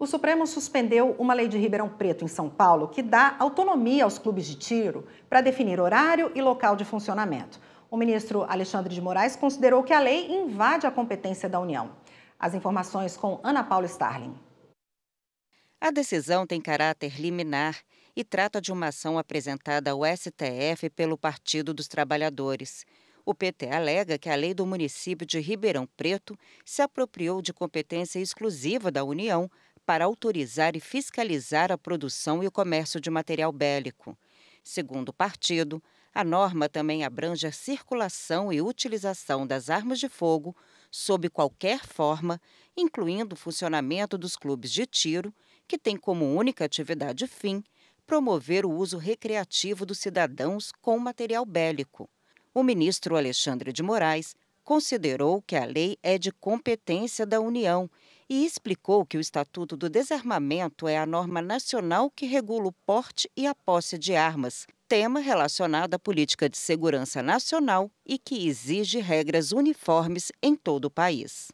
O Supremo suspendeu uma lei de Ribeirão Preto, em São Paulo, que dá autonomia aos clubes de tiro para definir horário e local de funcionamento. O ministro Alexandre de Moraes considerou que a lei invade a competência da União. As informações com Ana Paula Starling. A decisão tem caráter liminar e trata de uma ação apresentada ao STF pelo Partido dos Trabalhadores. O PT alega que a lei do município de Ribeirão Preto se apropriou de competência exclusiva da União para autorizar e fiscalizar a produção e o comércio de material bélico. Segundo o partido, a norma também abrange a circulação e utilização das armas de fogo sob qualquer forma, incluindo o funcionamento dos clubes de tiro, que tem como única atividade fim promover o uso recreativo dos cidadãos com material bélico. O ministro Alexandre de Moraes considerou que a lei é de competência da União e explicou que o Estatuto do Desarmamento é a norma nacional que regula o porte e a posse de armas, tema relacionado à política de segurança nacional e que exige regras uniformes em todo o país.